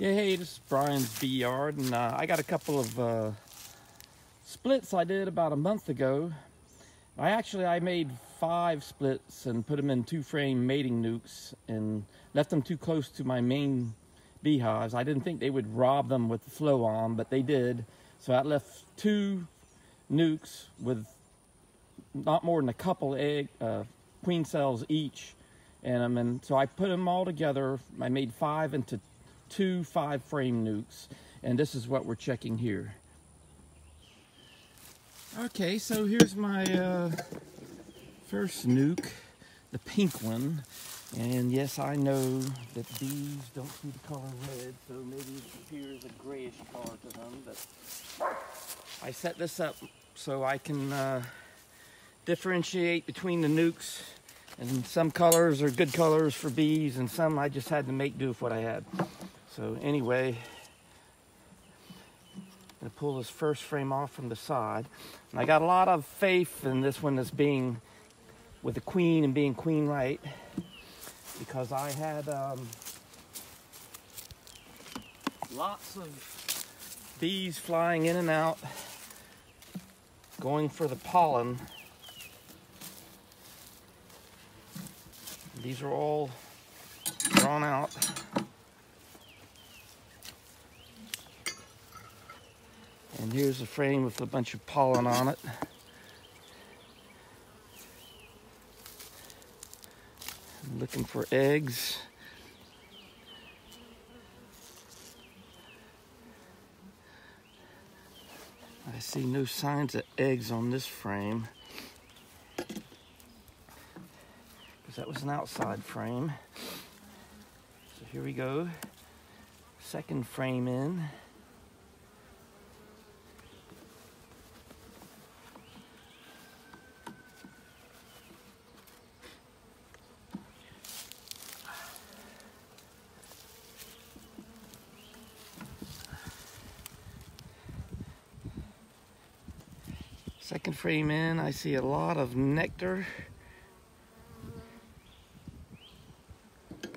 Yeah, hey, this is Brian's Bee Yard, and uh, I got a couple of uh, splits I did about a month ago. I actually I made five splits and put them in two-frame mating nukes and left them too close to my main beehives. I didn't think they would rob them with the flow on, but they did. So I left two nukes with not more than a couple egg uh, queen cells each in them, and so I put them all together. I made five into two five frame nukes and this is what we're checking here. Okay, so here's my uh, first nuke, the pink one. And yes, I know that bees don't see the color red, so maybe it appears a grayish color to them. But I set this up so I can uh, differentiate between the nukes. And some colors are good colors for bees, and some I just had to make do with what I had. So anyway, I'm gonna pull this first frame off from the side. And I got a lot of faith in this one as being with the queen and being queen right because I had um, lots of bees flying in and out going for the pollen. These are all drawn out. And here's a frame with a bunch of pollen on it. I'm looking for eggs. I see no signs of eggs on this frame. Because that was an outside frame. So here we go. Second frame in. Second frame in, I see a lot of nectar. A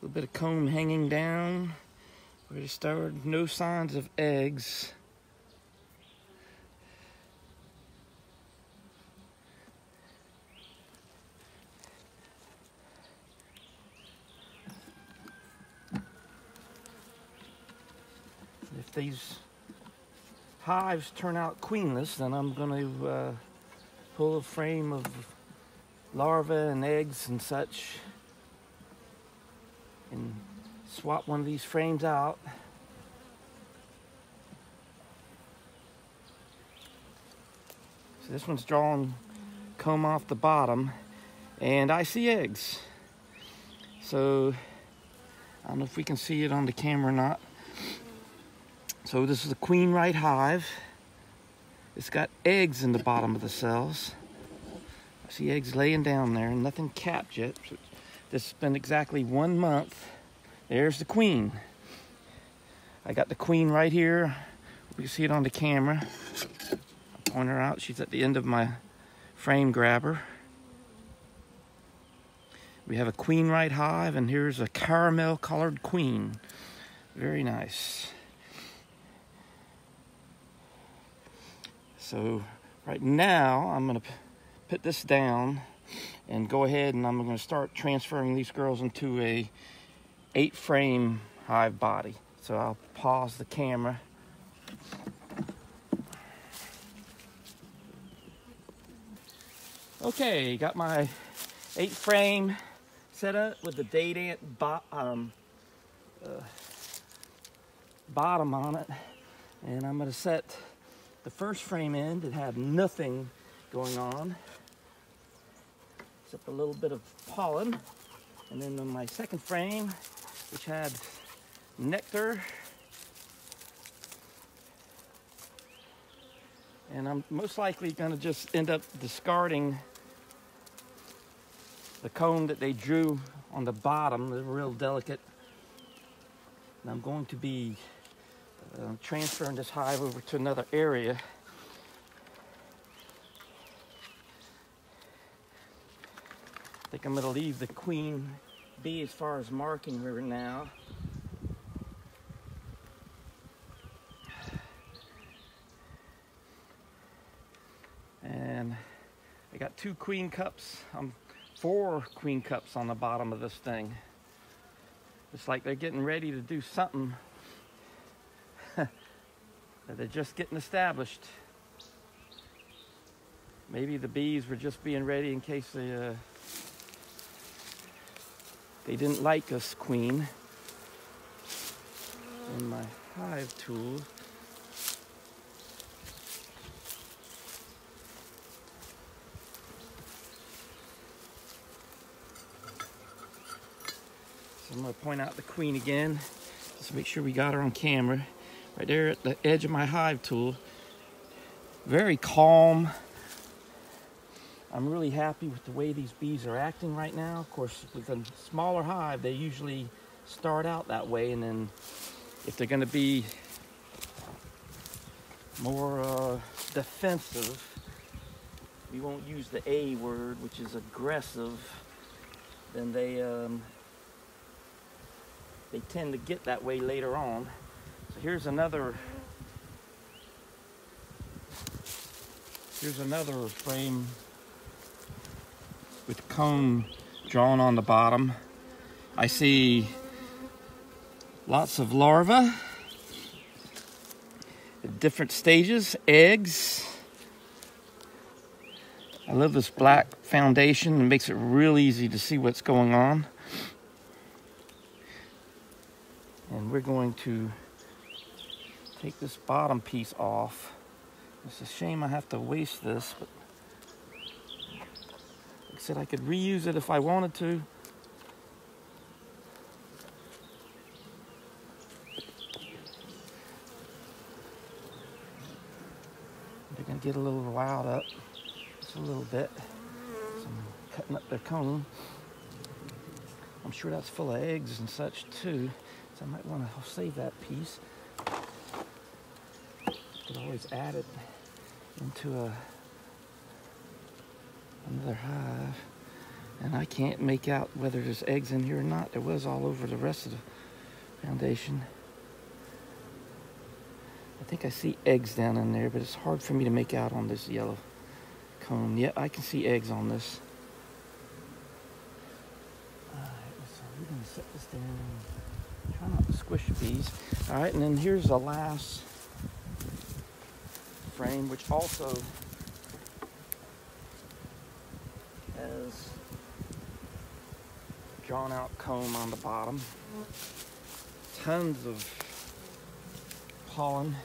little bit of comb hanging down. Where to start, no signs of eggs. If these hives turn out queenless, then I'm going to uh, pull a frame of larvae and eggs and such and swap one of these frames out. So this one's drawing comb off the bottom and I see eggs. So I don't know if we can see it on the camera or not. So this is a queen right hive. It's got eggs in the bottom of the cells. I see eggs laying down there, and nothing capped yet. This has been exactly one month. There's the queen. I got the queen right here. You can see it on the camera. I'll point her out. She's at the end of my frame grabber. We have a queen right hive, and here's a caramel colored queen. Very nice. So right now I'm going to put this down and go ahead and I'm going to start transferring these girls into a eight frame hive body. So I'll pause the camera. Okay, got my eight frame set up with the date bo um, uh, bottom on it. And I'm gonna set the first frame end, it had nothing going on, except a little bit of pollen. And then on my second frame, which had nectar, and I'm most likely gonna just end up discarding the comb that they drew on the bottom, they're real delicate. And I'm going to be uh, transferring this hive over to another area. I think I'm gonna leave the queen bee as far as marking her now. And I got two queen cups, um, four queen cups on the bottom of this thing. It's like they're getting ready to do something they're just getting established. Maybe the bees were just being ready in case they uh, they didn't like us queen. And my hive tool. So I'm going to point out the queen again, just to make sure we got her on camera. Right there at the edge of my hive tool. Very calm. I'm really happy with the way these bees are acting right now. Of course, with a smaller hive, they usually start out that way, and then if they're going to be more uh, defensive, we won't use the A word, which is aggressive, then they um, they tend to get that way later on. So here's another here's another frame with comb drawn on the bottom. I see lots of larvae at different stages, eggs. I love this black foundation. It makes it real easy to see what's going on. And we're going to take this bottom piece off. It's a shame I have to waste this, but like I said, I could reuse it if I wanted to. They're gonna get a little riled up, just a little bit. So I'm cutting up their comb. I'm sure that's full of eggs and such too. So I might want to save that piece. Could always add it into a another hive. And I can't make out whether there's eggs in here or not. There was all over the rest of the foundation. I think I see eggs down in there, but it's hard for me to make out on this yellow cone. Yeah, I can see eggs on this. Alright, so we're gonna set this down. Try not to squish bees. Alright, and then here's the last frame, which also has drawn out comb on the bottom. Tons of pollen.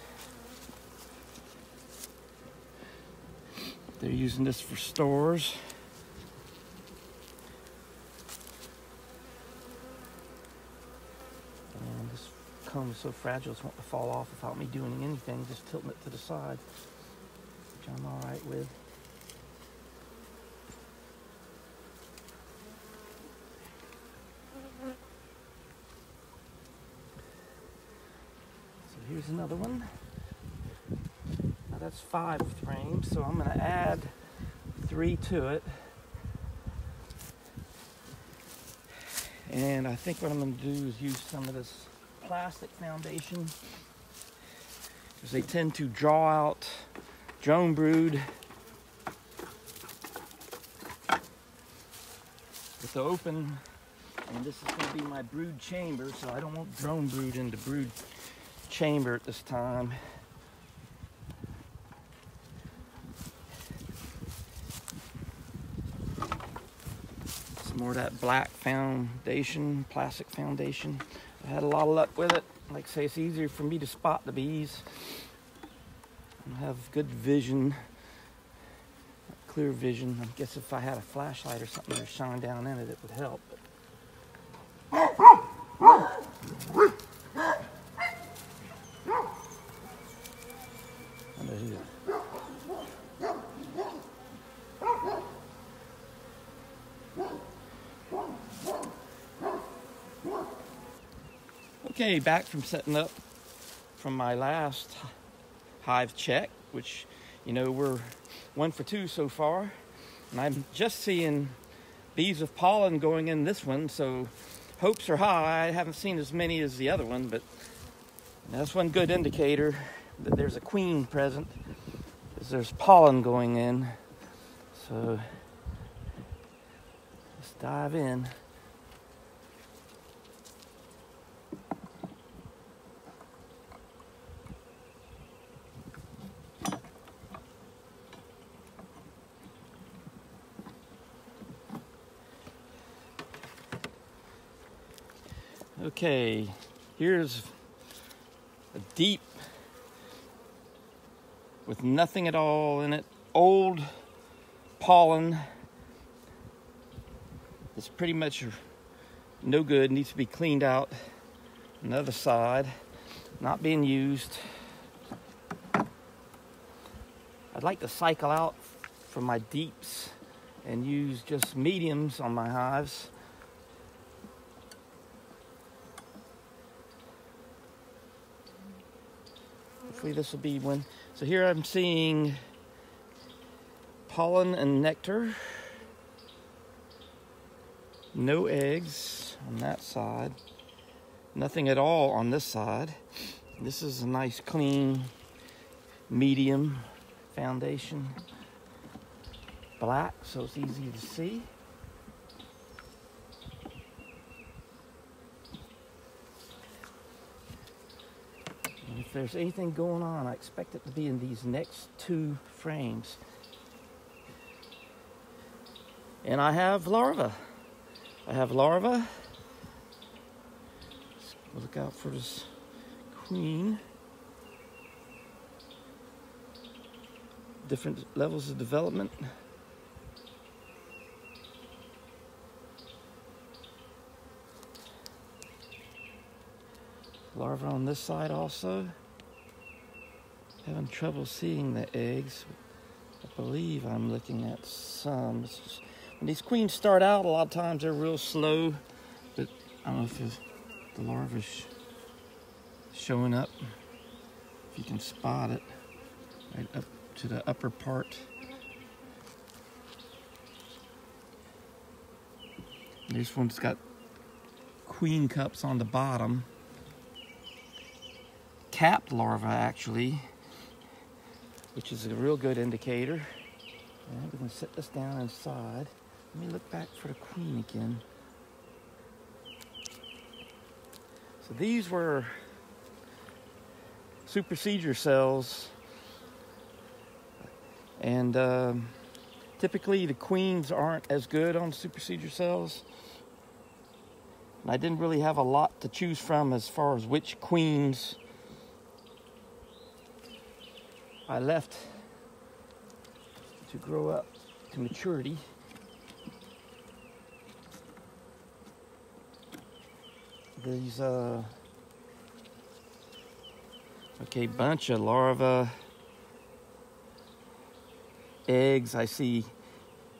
They're using this for stores. And is so fragile, it's wanting to fall off without me doing anything, just tilting it to the side, which I'm all right with. So here's another one. Now that's five frames, so I'm gonna add three to it. And I think what I'm gonna do is use some of this plastic foundation. Because they tend to draw out drone brood with the open and this is going to be my brood chamber so I don't want drone brood in the brood chamber at this time. Some more of that black foundation plastic foundation had a lot of luck with it. Like I say it's easier for me to spot the bees. I have good vision clear vision. I guess if I had a flashlight or something to shine down in it it would help but Back from setting up from my last hive check, which, you know, we're one for two so far. And I'm just seeing bees of pollen going in this one, so hopes are high. I haven't seen as many as the other one, but that's one good indicator that there's a queen present is there's pollen going in. So let's dive in. Okay, here's a deep with nothing at all in it, old pollen. It's pretty much no good, needs to be cleaned out. Another side, not being used. I'd like to cycle out from my deeps and use just mediums on my hives. Hopefully this will be one. So here I'm seeing pollen and nectar. No eggs on that side. Nothing at all on this side. This is a nice clean medium foundation. Black, so it's easy to see. if there's anything going on, I expect it to be in these next two frames. And I have larva. I have larva. Look out for this queen. Different levels of development. larva on this side also. Having trouble seeing the eggs. I believe I'm looking at some. Just, when these queens start out, a lot of times they're real slow, but I don't know if the larva's showing up. If you can spot it right up to the upper part. This one's got queen cups on the bottom capped larva actually, which is a real good indicator. And we're gonna set this down inside. Let me look back for the queen again. So these were supersedure cells. And um, typically the queens aren't as good on supersedure cells. And I didn't really have a lot to choose from as far as which queens I left to grow up to maturity. These, uh, okay, bunch of larvae, eggs. I see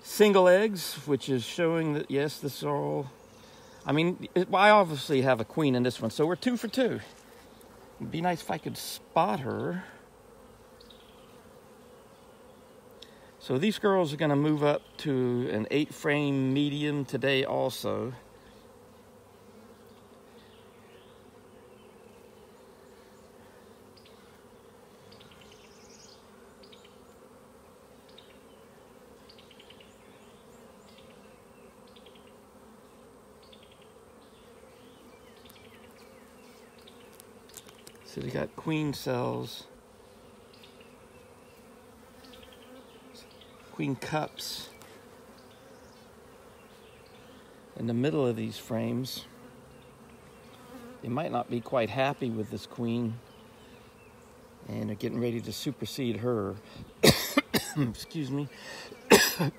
single eggs, which is showing that, yes, this is all, I mean, it, I obviously have a queen in this one, so we're two for two. It'd be nice if I could spot her. So these girls are going to move up to an eight frame medium today also. So they got queen cells. Queen Cups in the middle of these frames. They might not be quite happy with this queen and are getting ready to supersede her. Excuse me.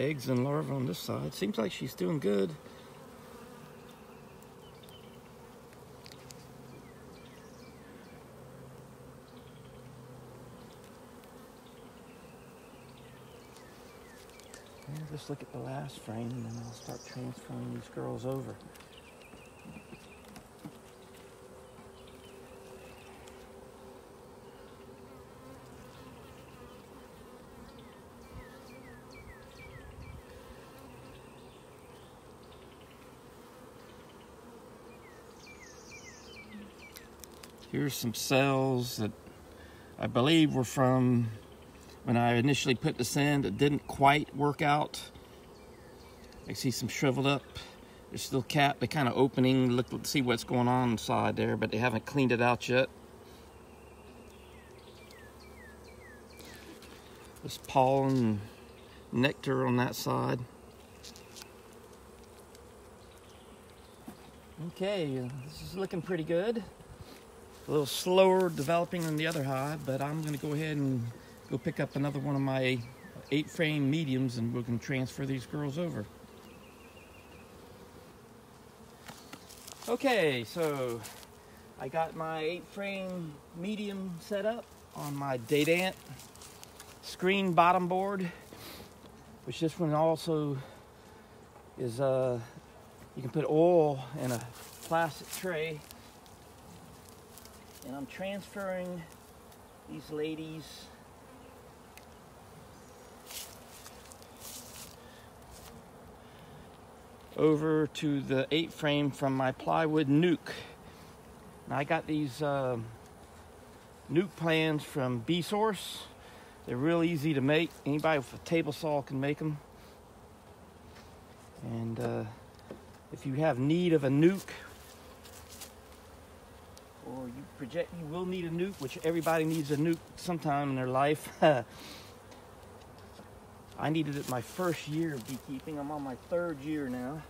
Eggs and larvae on this side. Seems like she's doing good. just look at the last frame and I'll start transferring these girls over. Here's some cells that I believe were from when I initially put this in it didn't quite work out. I see some shriveled up. There's still cap, they're kind of opening, look, see what's going on inside there, but they haven't cleaned it out yet. There's pollen and nectar on that side. Okay, this is looking pretty good. A little slower developing than the other hive, but I'm gonna go ahead and go pick up another one of my eight frame mediums and we can transfer these girls over. Okay, so I got my eight frame medium set up on my Dadant screen bottom board, which this one also is, uh, you can put oil in a plastic tray. And I'm transferring these ladies over to the eight frame from my plywood nuke. I got these uh, nuc plans from Beesource. They're real easy to make. Anybody with a table saw can make them. And uh, if you have need of a nuke, or you project you will need a nuke, which everybody needs a nuke sometime in their life. I needed it my first year of beekeeping. I'm on my third year now.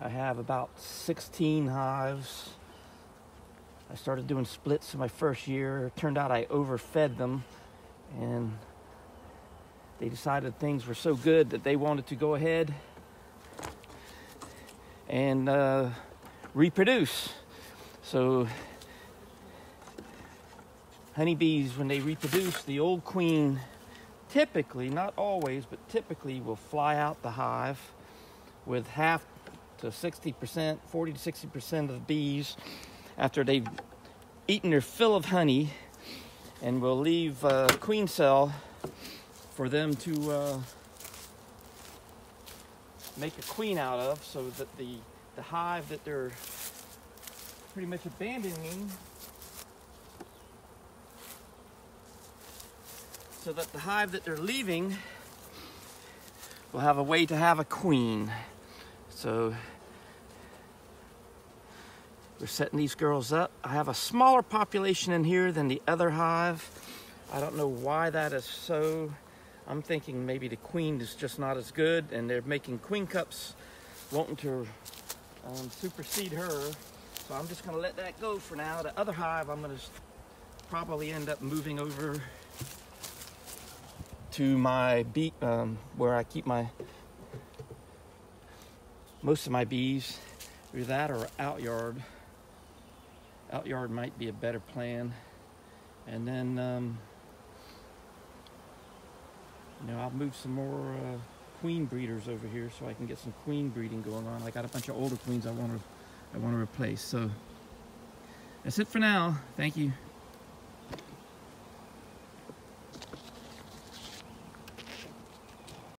I have about 16 hives. I started doing splits in my first year. Turned out I overfed them and they decided things were so good that they wanted to go ahead and uh, reproduce. So honeybees, when they reproduce, the old queen typically, not always, but typically will fly out the hive with half to 60%, 40 to 60% of the bees after they've eaten their fill of honey and will leave a queen cell for them to uh, make a queen out of so that the, the hive that they're pretty much abandoning so that the hive that they're leaving will have a way to have a queen. So we're setting these girls up. I have a smaller population in here than the other hive. I don't know why that is so. I'm thinking maybe the queen is just not as good and they're making queen cups wanting to um, supersede her. So I'm just gonna let that go for now. The other hive I'm gonna probably end up moving over to my bee, um, where I keep my, most of my bees, either that or out yard. Out yard might be a better plan. And then, um, you know, I'll move some more uh, queen breeders over here so I can get some queen breeding going on. I got a bunch of older queens I want to I want to replace. So that's it for now. Thank you.